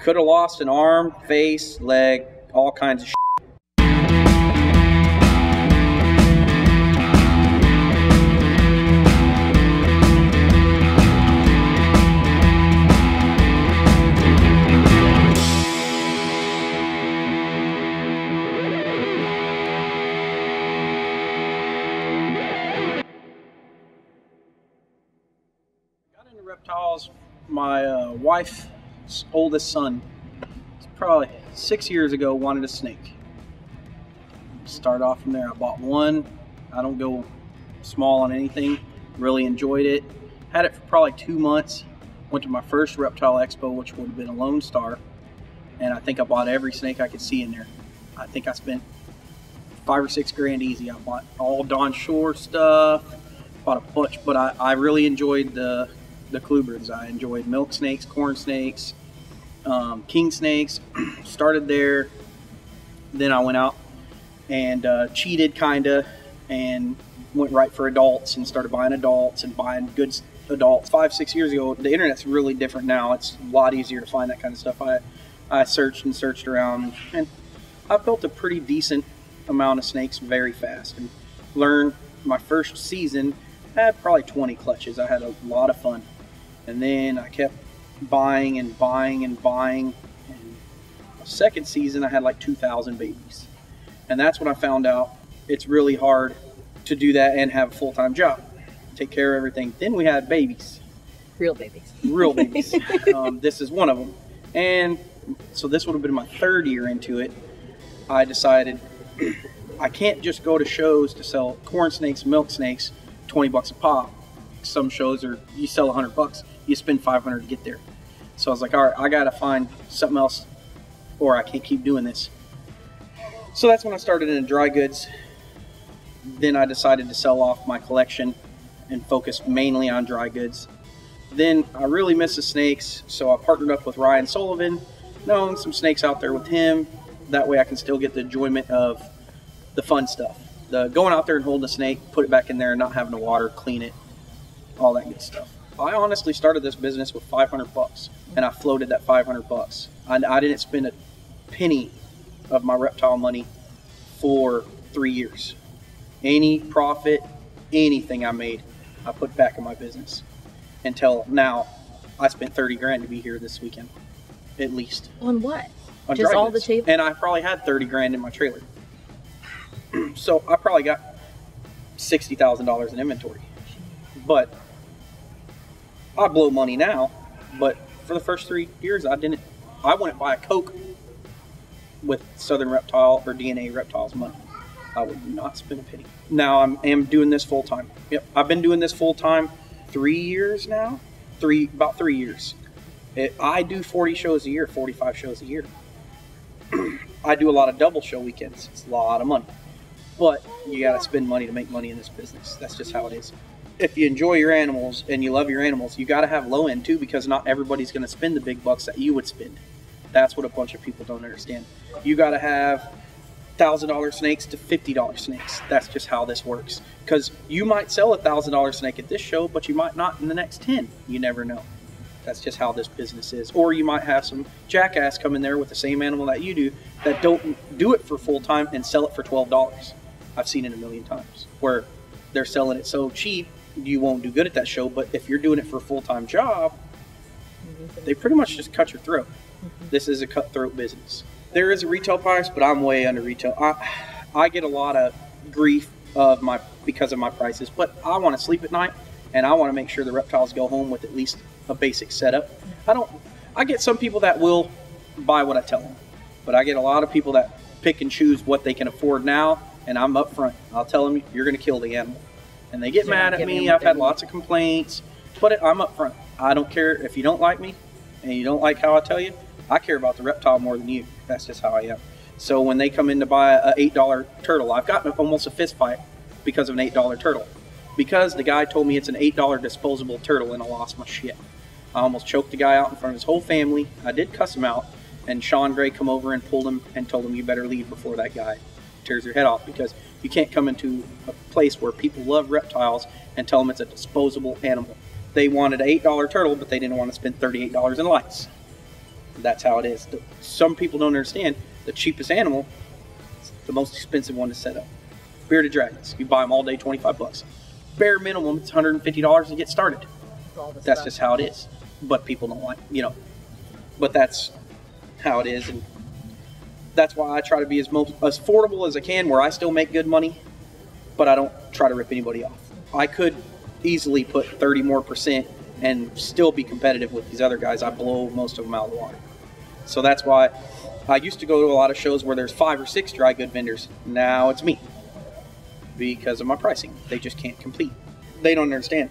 Could have lost an arm, face, leg, all kinds of shit. Reptiles. My uh, wife's oldest son, probably six years ago, wanted a snake. Start off from there. I bought one. I don't go small on anything. Really enjoyed it. Had it for probably two months. Went to my first reptile expo, which would have been a Lone Star, and I think I bought every snake I could see in there. I think I spent five or six grand easy. I bought all Don Shore stuff, bought a bunch, but I, I really enjoyed the the colubrids. I enjoyed milk snakes, corn snakes, um, king snakes. Started there, then I went out and uh, cheated kinda, and went right for adults and started buying adults and buying good adults. Five six years ago, the internet's really different now. It's a lot easier to find that kind of stuff. I I searched and searched around and I built a pretty decent amount of snakes very fast and learned my first season I had probably 20 clutches. I had a lot of fun. And then I kept buying and buying and buying. And second season, I had like 2,000 babies. And that's when I found out it's really hard to do that and have a full time job, take care of everything. Then we had babies, Real babies. real babies. um, this is one of them. And so this would have been my third year into it. I decided I can't just go to shows to sell corn snakes, milk snakes, 20 bucks a pop. Some shows are you sell 100 bucks, you spend 500 to get there. So I was like, all right, I got to find something else or I can't keep doing this. So that's when I started in dry goods. Then I decided to sell off my collection and focus mainly on dry goods. Then I really miss the snakes, so I partnered up with Ryan Sullivan, knowing some snakes out there with him. That way I can still get the enjoyment of the fun stuff. The going out there and holding a snake, put it back in there not having to water, clean it, all that good stuff. I honestly started this business with 500 bucks and I floated that 500 bucks. I, I didn't spend a penny of my reptile money for three years. Any profit, anything I made, I put back in my business. Until now, I spent 30 grand to be here this weekend, at least. On what? on Just all the goods. table? And I probably had 30 grand in my trailer. so I probably got $60,000 in inventory. But I blow money now, but for the first three years, I didn't. I wouldn't buy a Coke with Southern Reptile or DNA Reptiles money. I would not spend a penny. Now I'm am doing this full time. Yep, I've been doing this full time three years now. Three about three years. It, I do 40 shows a year, 45 shows a year. I do a lot of double show weekends. It's a lot of money. But you got to spend money to make money in this business. That's just how it is. If you enjoy your animals and you love your animals, you got to have low end too because not everybody's going to spend the big bucks that you would spend. That's what a bunch of people don't understand. You got to have thousand dollar snakes to fifty dollar snakes. That's just how this works. Because you might sell a thousand dollar snake at this show, but you might not in the next ten. You never know. That's just how this business is. Or you might have some jackass come in there with the same animal that you do that don't do it for full time and sell it for twelve dollars. I've seen it a million times where they're selling it so cheap you won't do good at that show. But if you're doing it for a full time job, they pretty much just cut your throat. Mm-hmm. This is a cutthroat business. There is a retail price, but I'm way under retail. I, I get a lot of grief of my because of my prices, but I want to sleep at night and I want to make sure the reptiles go home with at least a basic setup. I don't. I get some people that will buy what I tell them, but I get a lot of people that pick and choose what they can afford now, and I'm upfront. I'll tell them you're going to kill the animal, and they get mad at me. I've had lots of complaints, but it, I'm upfront. I don't care if you don't like me and you don't like how I tell you. I care about the reptile more than you. That's just how I am. So when they come in to buy a eight dollar turtle, I've gotten almost a fist fight because of an eight dollar turtle. Because the guy told me it's an eight dollar disposable turtle and I lost my shit. I almost choked the guy out in front of his whole family. I did cuss him out, and Sean Gray come over and pulled him and told him you better leave before that guy tears your head off because you can't come into a place where people love reptiles and tell them it's a disposable animal. They wanted an eight dollar turtle, but they didn't want to spend thirty eight dollars in lights. That's how it is. Some people don't understand the cheapest animal is the most expensive one to set up. Bearded dragons. You buy them all day, 25 bucks. Bare minimum, it's $150 to get started. That's just how it is. But people don't like, you know, but that's how it is. And that's why I try to be as most affordable as I can where I still make good money, but I don't try to rip anybody off. I could easily put 30 more percent and still be competitive with these other guys. I blow most of them out of the water. So that's why I used to go to a lot of shows where there's five or six dry good vendors. Now it's me because of my pricing. They just can't compete. They don't understand.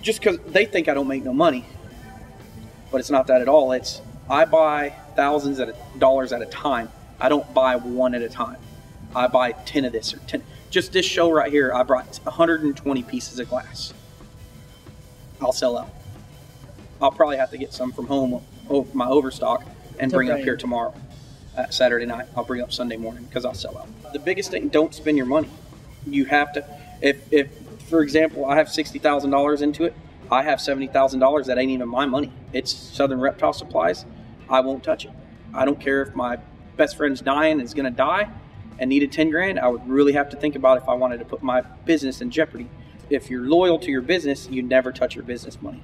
Just because they think I don't make no money, but it's not that at all. It's I buy thousands of dollars at a time. I don't buy one at a time. I buy ten of this or ten. Just this show right here, I brought 120 pieces of glass. I'll sell out. I'll probably have to get some from home, my overstock, and bring up here tomorrow, uh, Saturday night. I'll bring up Sunday morning because I'll sell out. The biggest thing: don't spend your money. You have to. If, if for example, I have sixty thousand dollars into it, I have seventy thousand dollars that ain't even my money. It's Southern Reptile Supplies. I won't touch it. I don't care if my best friend's dying is going to die and needed 10 grand. I would really have to think about if I wanted to put my business in jeopardy. If you're loyal to your business, you never touch your business money.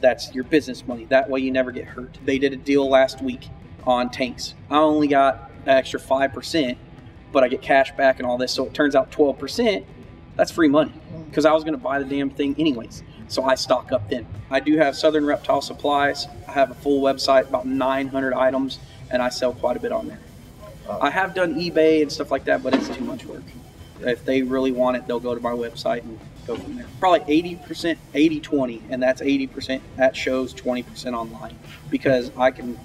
That's your business money. That way you never get hurt. They did a deal last week on tanks. I only got an extra 5%, but I get cash back and all this. So it turns out 12%, that's free money because I was going to buy the damn thing anyways. So I stock up then. I do have Southern Reptile Supplies. I have a full website, about 900 items, and I sell quite a bit on there. I have done eBay and stuff like that, but it's too much work. If they really want it, they'll go to my website and go from there. Probably 80%, 80 20, and that's 80% at shows, 20% online because I can,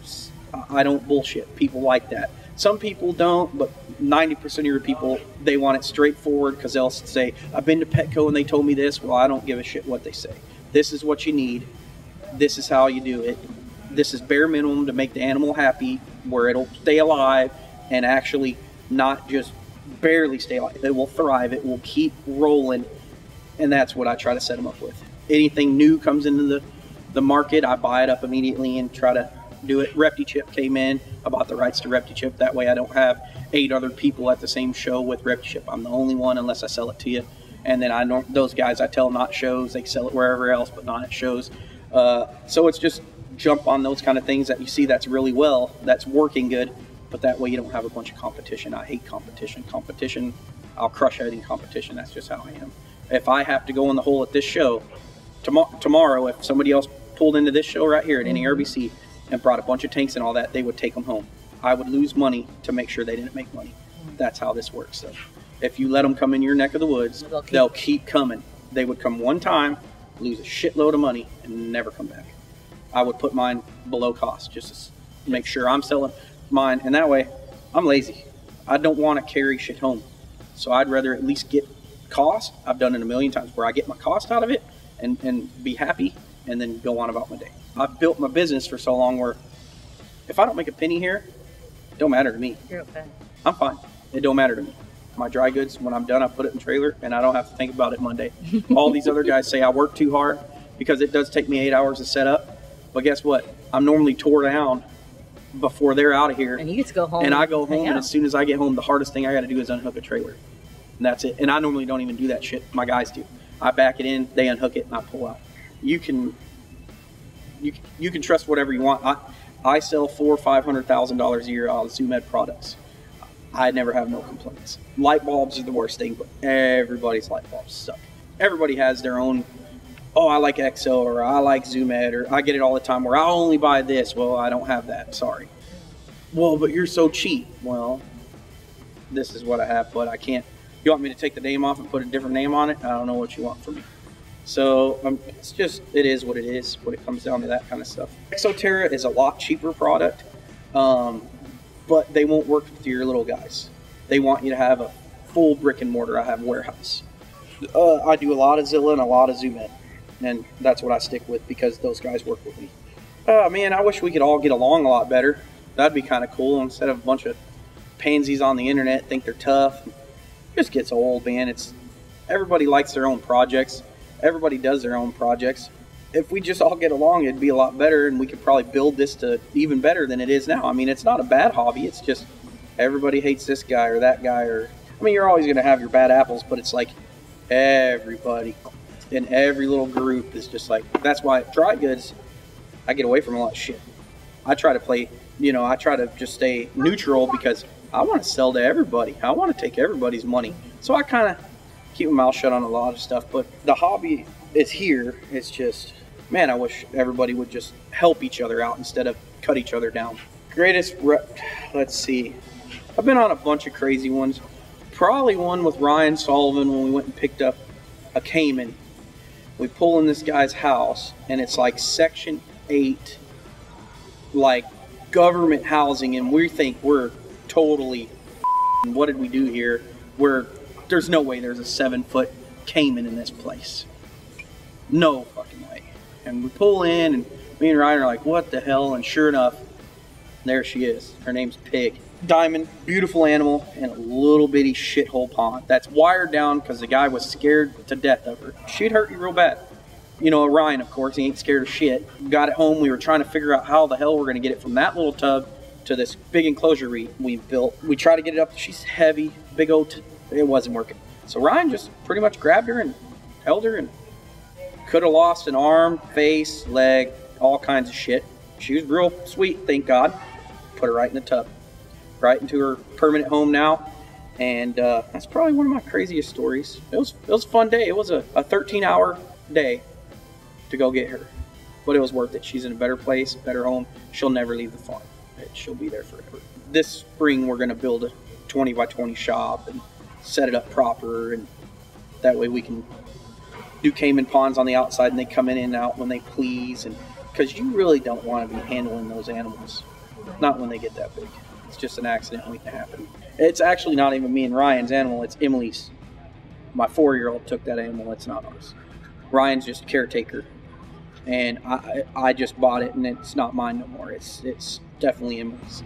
I don't bullshit. People like that. Some people don't, but 90% of your people, they want it straightforward because they'll say, I've been to Petco and they told me this. Well, I don't give a shit what they say. This is what you need. This is how you do it. This is bare minimum to make the animal happy, where it'll stay alive and actually not just barely stay alive. It will thrive. It will keep rolling, and that's what I try to set them up with. Anything new comes into the the market, I buy it up immediately and try to do it. ReptiChip came in. I bought the rights to ReptiChip. That way, I don't have eight other people at the same show with ReptiChip. I'm the only one unless I sell it to you. And then I know those guys I tell not shows. They sell it wherever else, but not at shows. Uh, so it's just jump on those kind of things that you see that's really well, that's working good. But that way you don't have a bunch of competition. I hate competition. Competition, I'll crush any competition. That's just how I am. If I have to go in the hole at this show, Tomo- tomorrow, if somebody else pulled into this show right here at NARBC and brought a bunch of tanks and all that, they would take them home. I would lose money to make sure they didn't make money. That's how this works. So if you let them come in your neck of the woods, They'll keep- they'll keep coming. They would come one time, lose a shitload of money, and never come back. I would put mine below cost just to make sure I'm selling mine, and that way I'm lazy. I don't want to carry shit home, so I'd rather at least get cost. I've done it a million times where I get my cost out of it and, and be happy, and then go on about my day. I've built my business for so long where if I don't make a penny here, it don't matter to me. You're okay. I'm fine. It don't matter to me. My dry goods, when I'm done, I put it in trailer, and I don't have to think about it Monday. All these other guys say I work too hard because it does take me eight hours to set up. But guess what? I'm normally tore down before they're out of here, And you get to go home. and I go home, and as soon as I get home, the hardest thing I got to do is unhook a trailer, and that's it. And I normally don't even do that shit. My guys do. I back it in, they unhook it, and I pull out. You can, you you can trust whatever you want. I I sell four or five hundred thousand dollars a year on Zoo Med products. I never have no complaints. Light bulbs are the worst thing, but everybody's light bulbs suck. Everybody has their own. Oh, I like Exo or I like Zoo Med or I get it all the time where I'll only buy this. Well, I don't have that. Sorry. Well, but you're so cheap. Well, this is what I have, but I can't. You want me to take the name off and put a different name on it? I don't know what you want from me. So um, it's just it is what it is when it comes down to that kind of stuff. Exo Terra is a lot cheaper product, um, but they won't work with your little guys. They want you to have a full brick and mortar. I have warehouse. Uh, I do a lot of Zilla and a lot of Zoo Med, and that's what I stick with because those guys work with me. Oh man, I wish we could all get along a lot better. That'd be kind of cool instead of a bunch of pansies on the internet think they're tough. It just gets old, man. It's everybody likes their own projects. Everybody does their own projects. if we just all get along, it'd be a lot better, and we could probably build this to even better than it is now. I mean, it's not a bad hobby. It's just everybody hates this guy or that guy, or I mean, you're always going to have your bad apples, but it's like everybody in every little group is just like that's why dry goods, I get away from a lot of shit. I try to play, you know, I try to just stay neutral because I want to sell to everybody. I want to take everybody's money. So I kind of keep my mouth shut on a lot of stuff. But the hobby is here. It's just, man, I wish everybody would just help each other out instead of cut each other down. Greatest rep, let's see. I've been on a bunch of crazy ones. Probably one with Ryan Sullivan when we went and picked up a Caiman. We pull in this guy's house, and it's like Section 8 like government housing and we think we're totally what did we do here we're there's no way there's a seven foot caiman in this place no fucking way and we pull in and me and ryan are like what the hell and sure enough there she is her name's pig diamond beautiful animal in a little bitty shithole pond that's wired down because the guy was scared to death of her she'd hurt you real bad you know, Ryan, of course, he ain't scared of shit. Got it home. We were trying to figure out how the hell we're going to get it from that little tub to this big enclosure we, we built. We try to get it up. She's heavy, big old. It wasn't working. So Ryan just pretty much grabbed her and held her and could have lost an arm, face, leg, all kinds of shit. She was real sweet, thank God. Put her right in the tub, right into her permanent home now. And uh, that's probably one of my craziest stories. It was it was a fun day. It was a, a 13 hour day to go get her. But it was worth it. She's in a better place, better home. She'll never leave the farm. She'll be there forever. This spring, we're going to build a 20 by 20 shop and set it up proper. And that way we can do Caiman ponds on the outside and they come in and out when they please. And because you really don't want to be handling those animals, not when they get that big. It's just an accident waiting to happen. It's actually not even me and Ryan's animal, it's Emily's. My four year old took that animal, it's not ours. Ryan's just a caretaker and I, I just bought it and it's not mine no more. It's it's definitely Emily's.